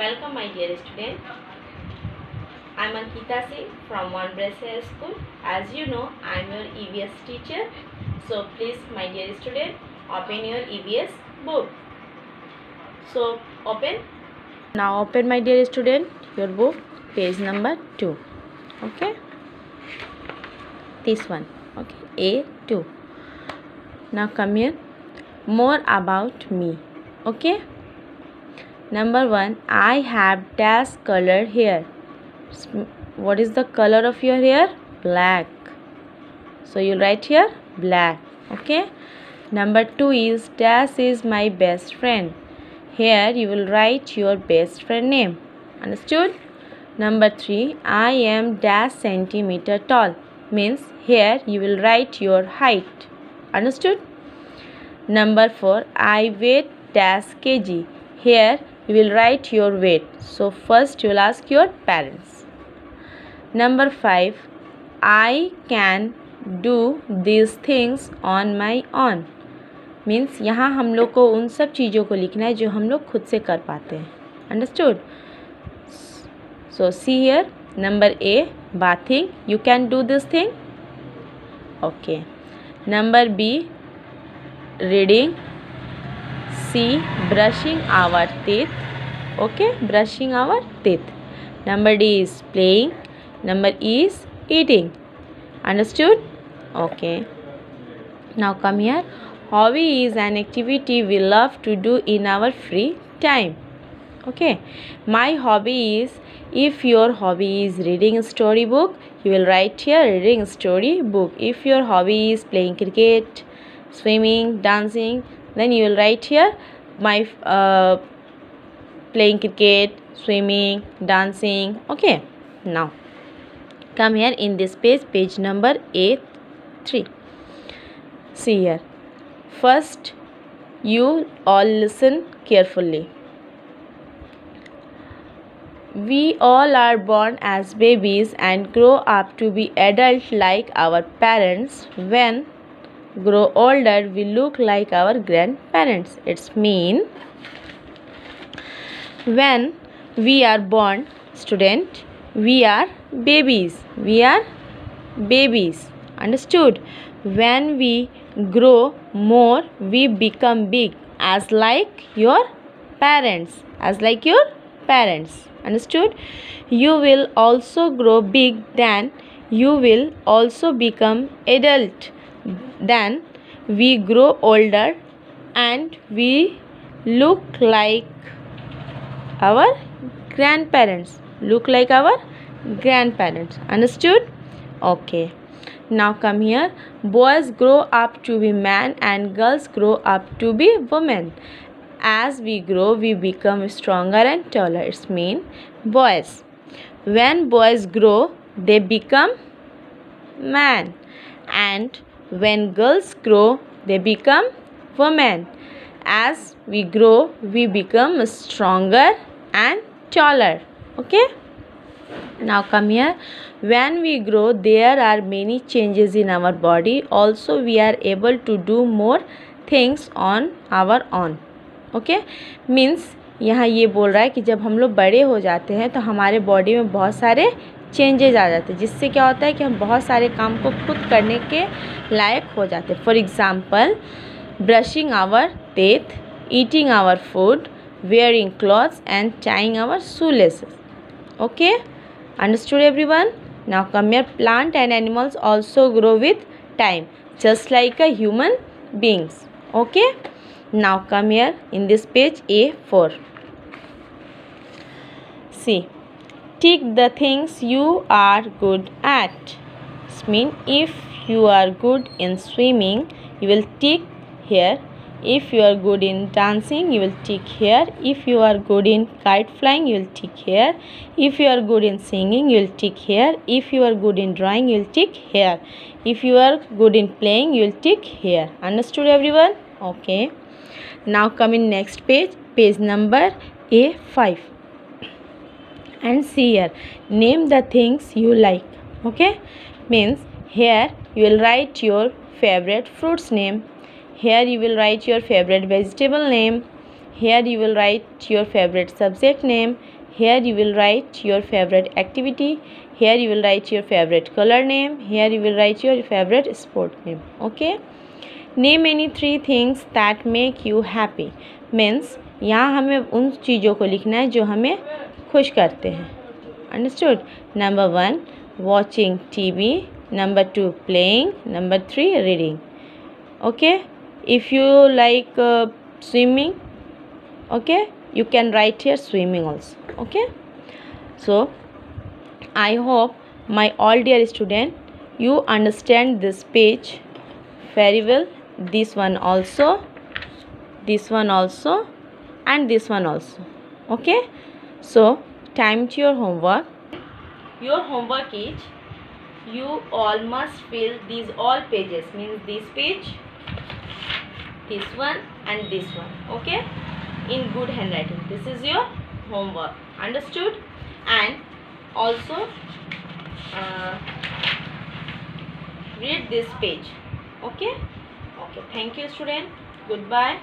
Welcome my dear student. I am Ankita Singh from Montbretia High School. As you know, I am your EVS teacher. So please my dear student, open your EVS book. So open. Now open my dear student your book page number 2. Okay. This one. Okay. A2. Now come here. More about me. Okay. Number 1. I have dash colored hair. What is the color of your hair? Black. So you'll write here black. Okay. Number 2 is dash is my best friend. Here you will write your best friend name. Understood? Number 3 I am dash centimeter tall. Means here you will write your height. Understood? Number 4 I weigh dash kg. Here you will write your weight. So first you will ask your parents. Number 5 I can do these things on my own. Means यहाँ हम लोग को उन सब चीज़ों को लिखना है जो हम लोग खुद से कर पाते हैं understood so see here number A bathing you can do this thing okay number B reading C. Brushing our teeth. Okay, brushing our teeth. Number D is playing. Number E is eating. Understood? Okay. Now come here. Hobby is an activity we love to do in our free time. Okay. My hobby is if your hobby is reading a storybook, you will write here reading storybook. If your hobby is playing cricket, swimming, dancing, then you will write here my uh, playing cricket swimming dancing. Okay now come here in this page page number a3 see here. First you all listen carefully. We all are born as babies and grow up to be adults like our parents when grow older we look like our grandparents. It's mean when we are born student we are babies. We are babies. Understood? When we grow more we become big as like your parents as like your parents. Understood? You will also grow big then you will also become adult then we grow older and we look like our grandparents. Look like our grandparents. Understood? Okay. Now come here. Boys grow up to be men and girls grow up to be women as we grow we become stronger and taller. It's mean boys. When boys grow they become man. And when girls grow they become women as we grow we become stronger and taller okay now come here when we grow there are many changes in our body also we are able to do more things on our own okay means यहाँ ये बोल रहा है कि जब हम लोग बड़े हो जाते हैं तो हमारे बॉडी में बहुत सारे चेंजेज आ जाते हैं, जिससे क्या होता है कि हम बहुत सारे काम को खुद करने के लायक हो जाते हैं। For example brushing our teeth eating our food wearing clothes and tying our shoelace okay understood everyone now come here plant and animals also grow with time just like a human beings okay now come here in this page A four C tick the things you are good at. This mean if you are good in swimming you will tick here. If you are good in dancing you will tick here. If you are good in kite flying you will tick here. If you are good in singing you will tick here. If you are good in drawing you will tick here. If you are good in playing you will tick here. Understood everyone? Okay. Now come in next page page number a5 and see here name the things you like okay? Means here you will write your favorite fruits name. Here you will write your favorite vegetable name. Here you will write your favorite subject name. Here you will write your favorite activity. Here you will write your favorite color name. Here you will write your favorite sport name okay? Name any three things that make you happy. Means यहाँ हमें उन चीज़ों को लिखना है जो हमें खुश करते हैं। Understood number one watching T V number two playing number three reading okay if you like swimming okay you can write here swimming also okay so I hope my all dear student you understand this page very well this one also this one also and this one also. Okay? So time to your homework. Your homework is you all must fill these all pages. Means this page this one and this one. Okay? In good handwriting. This is your homework. Understood? And also uh, read this page. Okay? Okay. Thank you student. Goodbye